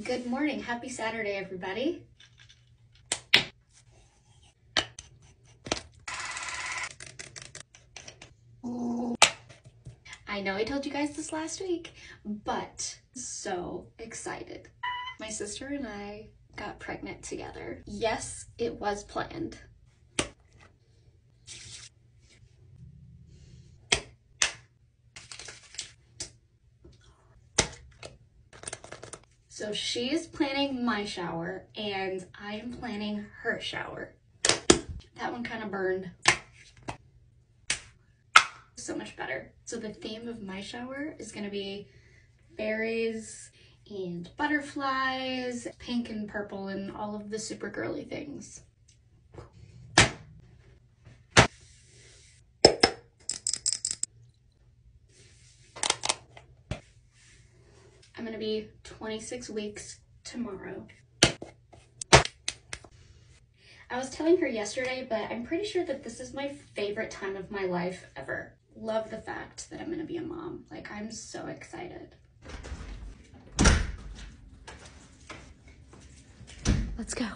Good morning. Happy Saturday, everybody. I know I told you guys this last week, but so excited. My sister and I got pregnant together. Yes, it was planned. So she's planning my shower and I am planning her shower. That one kind of burned. So much better. So the theme of my shower is gonna be berries and butterflies, pink and purple and all of the super girly things. I'm gonna be 26 weeks tomorrow. I was telling her yesterday, but I'm pretty sure that this is my favorite time of my life ever. Love the fact that I'm gonna be a mom. Like, I'm so excited. Let's go.